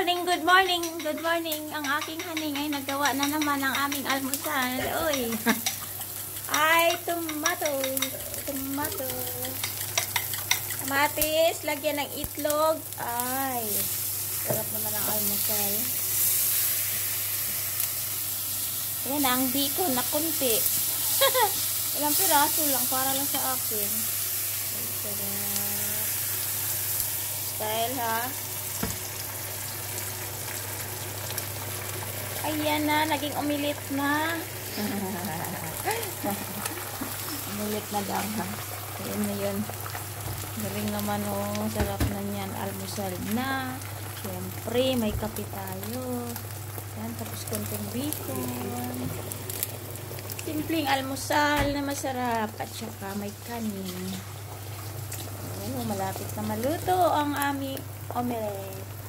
Morning, good morning, good morning. Ang aking haning ay nagawa na naman ang aming almusal. Uy. Ay, tomato. Tomato. Kamatis, lagyan ng itlog. Ay, sarap naman ang almusal. Ayan, ang bacon na kunti. Ilang piraso lang, para lang sa akin. Ay, sarap. Style, ha? Ayan na, naging umilit na. umilit na daw, ha? Ayan na yun. Galing naman, oh. Sarap na niyan. Almusal na. Siyempre, may kape tayo. Yan, tapos konting bacon. Simpleng almusal na masarap. At saka may kanin. Oh, malapit na maluto ang aming omelette.